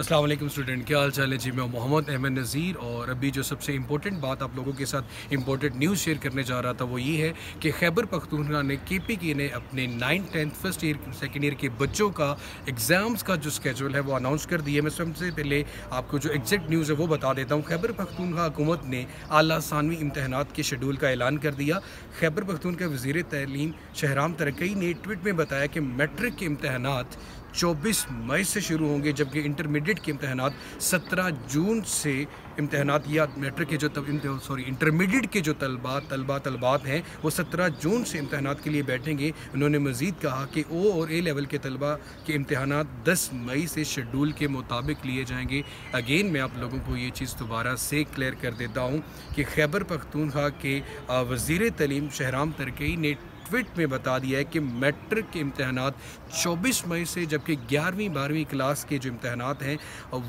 Aslam student क्या हाल चाल है? जी, मैं मोहम्मद अहमद नज़ीर और अभी जो सबसे इम्पोर्टेंट बात आप लोगों के साथ इम्पोर्टेंट न्यूज़ शेयर करने जा रहा था वो ये है कि खैबर पख्तूनखा ने के पी के ने अपने ninth tenth first year second year के बच्चों का एग्ज़ाम्स का जो स्केजूल है वो अनाउंस कर दिया मैं सबसे पहले आपको जो एग्जैक्ट न्यूज़ है वो बता देता हूँ। खैबर पख्तूनखा हुकूमत ने अली सानवी इम्तहान के शेड्यूल का ऐलान कर दिया। खैबर पख्तून वज़ी तलीम शहराम तरक्की ने ट्वीट में बताया कि मेट्रिक के इम्तहान 24 मई से शुरू होंगे, जबकि इंटरमीडिएट के इम्तहान 17 जून से इम्तहान या मेट्रिक के जो सॉरी इंटरमीडिएट के जो तलबा तलबा, तलबात हैं, वो 17 जून से इम्तहान के लिए बैठेंगे। उन्होंने मज़ीद कहा कि ओ और ए लेवल के तलबा के इम्तहान 10 मई से शेड्यूल के मुताबिक लिए जाएँगे। अगेन मैं आप लोगों को ये चीज़ दोबारा से क्लियर कर देता हूँ कि खैबर पख्तूनखा के वज़ी तलीम शहराम तरकई ने ट्वीट में बता दिया है कि मैट्रिक के इम्तहान 24 मई से, जबकि ग्यारहवीं, बारहवीं क्लास के जो इम्तहान हैं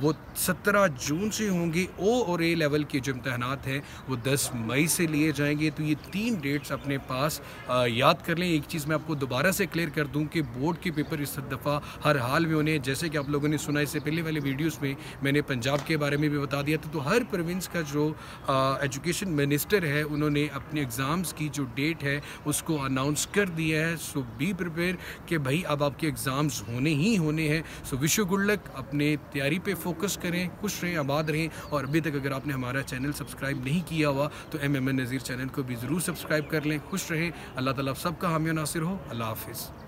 वो 17 जून से होंगे। ओ और ए लेवल के जो इम्तहान हैं, वो 10 मई से लिए जाएँगे। तो ये तीन डेट्स अपने पास याद कर लें। एक चीज़ मैं आपको दोबारा से क्लियर कर दूँ कि बोर्ड के पेपर इस दफ़ा हर हाल में उन्हें, जैसे कि आप लोगों ने सुना, इससे पहले वाले वीडियोज़ में मैंने पंजाब के बारे में भी बता दिया था। तो हर प्रोविंस का जो एजुकेशन मिनिस्टर है, उन्होंने अपने एग्ज़ाम्स की जो डेट है, उसको अनाउंस कर दिया है सो बी प्रिपेयर कि भाई अब आपके एग्ज़ाम्स होने ही होने हैं। सो विश गुड लक अपने तैयारी पे फोकस करें, खुश रहें, आबाद रहें और अभी तक अगर आपने हमारा चैनल सब्सक्राइब नहीं किया हुआ तो एम एम नज़ीर चैनल को भी ज़रूर सब्सक्राइब कर लें, खुश रहें। अल्लाह ताला सबका हामी नासिर हो। अल्लाह हाफिज़।